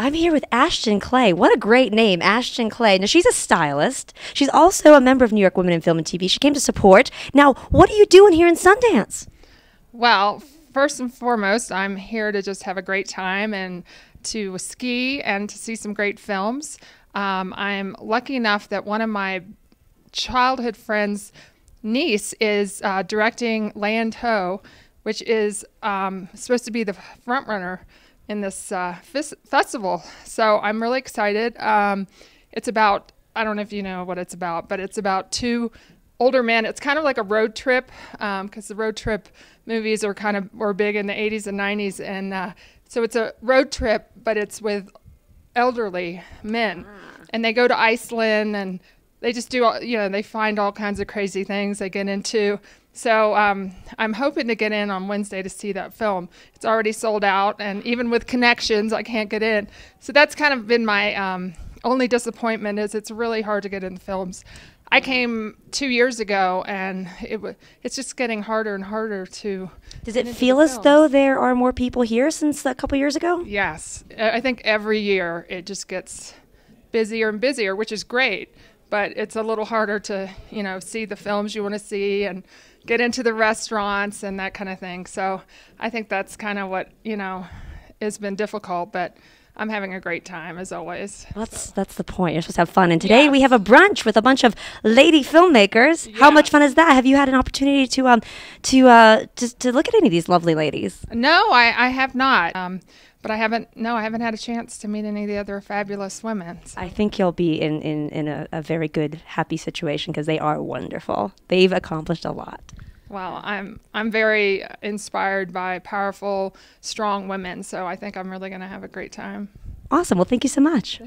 I'm here with Ashton Clay. What a great name, Ashton Clay. Now, she's a stylist. She's also a member of New York Women in Film and TV. She came to support. Now, what are you doing here in Sundance? Well, first and foremost, I'm here to just have a great time and to ski and to see some great films. Um, I'm lucky enough that one of my childhood friends' niece is uh, directing Land Ho, which is um, supposed to be the front runner in this uh, festival. So I'm really excited. Um, it's about, I don't know if you know what it's about, but it's about two older men. It's kind of like a road trip because um, the road trip movies are kind of were big in the 80s and 90s. And uh, so it's a road trip, but it's with elderly men. And they go to Iceland and they just do, all, you know, they find all kinds of crazy things they get into. So um, I'm hoping to get in on Wednesday to see that film. It's already sold out, and even with connections, I can't get in. So that's kind of been my um, only disappointment is it's really hard to get in the films. I came two years ago, and it w- it's just getting harder and harder to. Does it feel as though there are more people here since a couple years ago? Yes, I think every year it just gets busier and busier, which is great. But it's a little harder to, you know, see the films you want to see and get into the restaurants and that kind of thing. So I think that's kind of what you know has been difficult, but. I'm having a great time as always. That's so. that's the point. You're supposed to have fun. And today yes. we have a brunch with a bunch of lady filmmakers. Yes. How much fun is that? Have you had an opportunity to um to uh to, to look at any of these lovely ladies? No, I, I have not. Um, but I haven't. No, I haven't had a chance to meet any of the other fabulous women. So. I think you'll be in in in a, a very good, happy situation because they are wonderful. They've accomplished a lot. Well, I'm I'm very inspired by powerful, strong women, so I think I'm really going to have a great time. Awesome. Well, thank you so much.